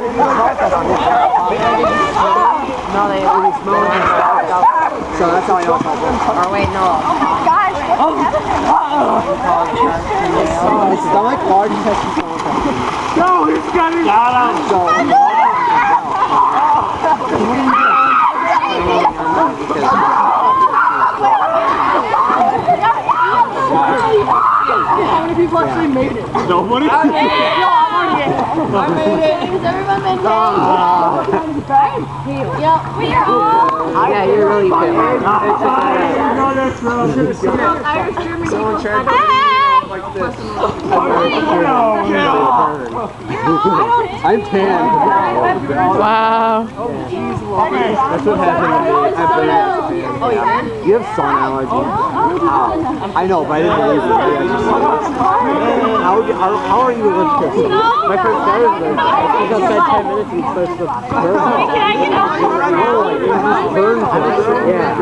No, they were smelling and stuff. So that's how I know helpful. Or wait, no. Oh Guys, what His stomach large intestine small intestine. No, he's got his. Got him. So, How many people actually made it? Nobody. I'm in. I made it. Has everyone been Yeah, we are all. yeah, you're really good. man. No, that's wrong. Irish German Someone tried Hey! like this. I'm tan. Wow. That's what happened to me. I burned. Oh, yeah? You have sun allergy. Oh, I know, but I didn't believe it. I just saw it. How, would you, how, how are you allergic to this? My friend Sarah's allergic. I think outside 10 minutes and starts to burn. Can I get out? It just burns it. Yeah.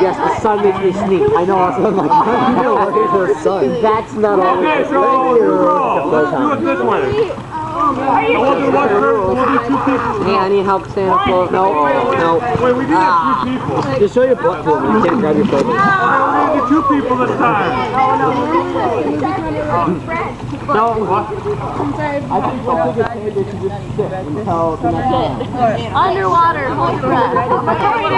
Yes, the sun makes me sneeze. I know. I'm like, you know what? Here's the sun. That's not all. Okay, so you roll. Let's do it this way. We'll do one person, we'll do two people. Hey, I need help stand up. close. No, no. Wait, we did have three ah. people. Just show your butt to him. You can't grab your foot. We're gonna two people this time. No. I think once they get paid, they should just sit until the next time. Underwater, hold your breath.